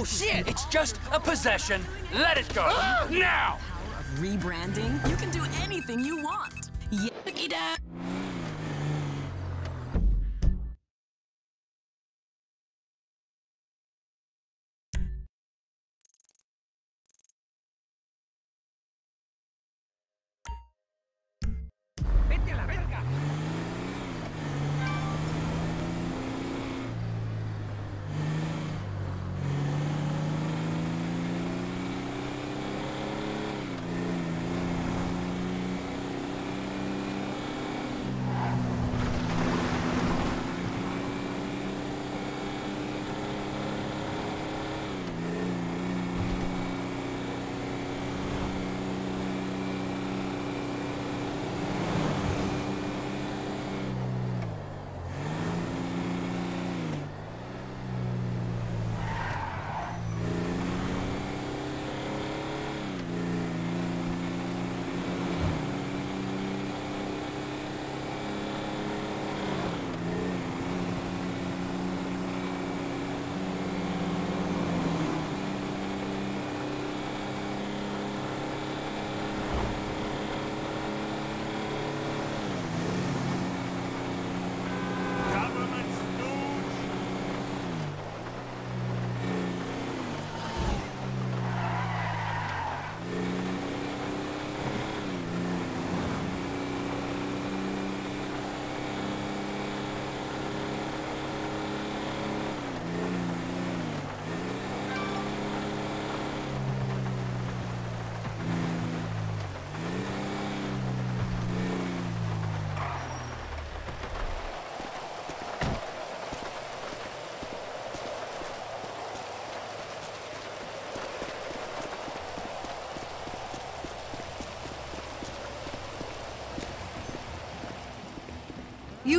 Oh, Bullshit! It's just a possession. Let it go. now! Rebranding? You can do anything you want. Yeah.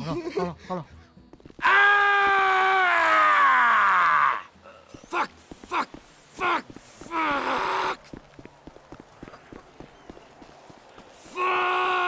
Ah! Fuck, fuck, fuck, fuck! Fuck!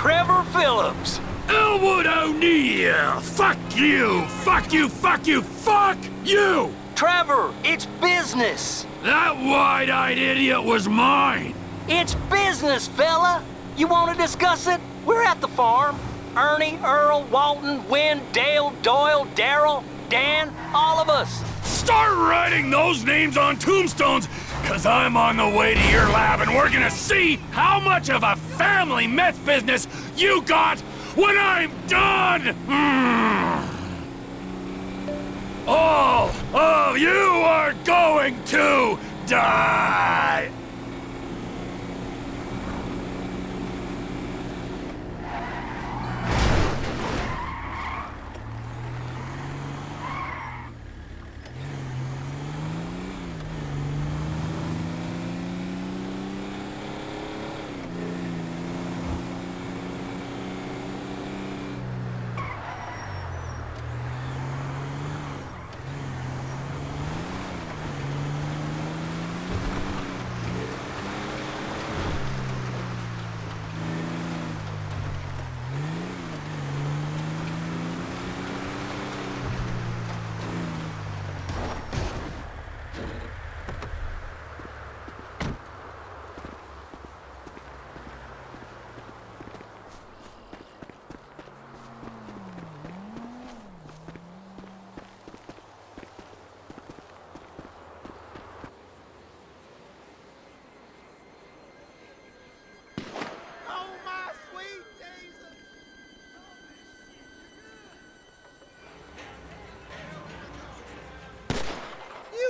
Trevor Phillips. Elwood O'Neil! Fuck you! Fuck you! Fuck you! Fuck you! Trevor, it's business. That wide-eyed idiot was mine! It's business, fella. You want to discuss it? We're at the farm. Ernie, Earl, Walton, Wynn, Dale, Doyle, Daryl, Dan, all of us. Start writing those names on tombstones, cause I'm on the way to your lab and we're gonna see how much of a family meth business you got when I'm done! Mm. All of you are going to die! You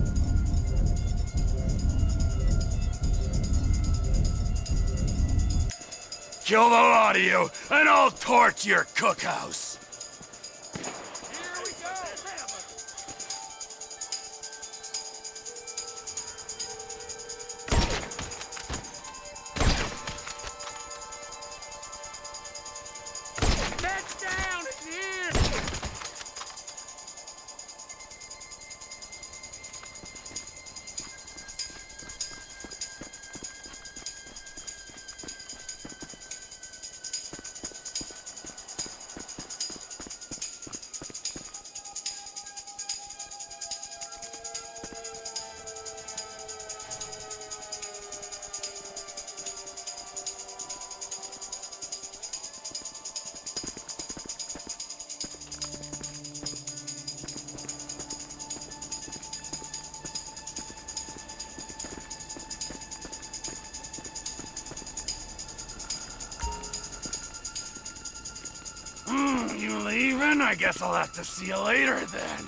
Kill the lot of you, and I'll torch your cookhouse. Leaving? I guess I'll have to see you later then.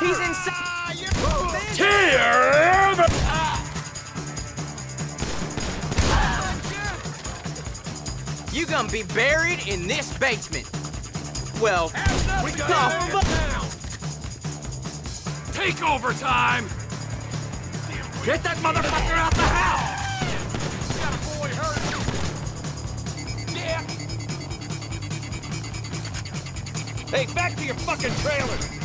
He's inside! Tear the... Ah. You gonna be buried in this basement. Well, we got no, Take over time! Get that motherfucker out the house! Got a boy hurt. Yeah. Hey, back to your fucking trailer!